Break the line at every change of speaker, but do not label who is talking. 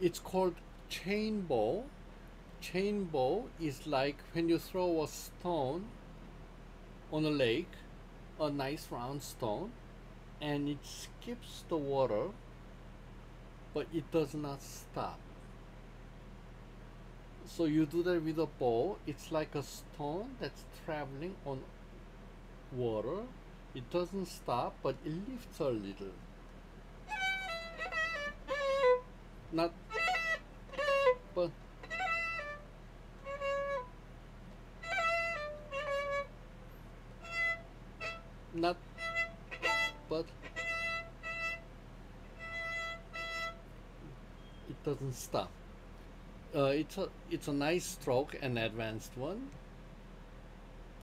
it's called chain bow. Chain bow is like when you throw a stone on a lake, a nice round stone, and it skips the water, but it does not stop. So you do that with a bow. It's like a stone that's traveling on water. It doesn't stop, but it lifts a little. Not, not, but it doesn't stop. Uh, it's a it's a nice stroke, an advanced one.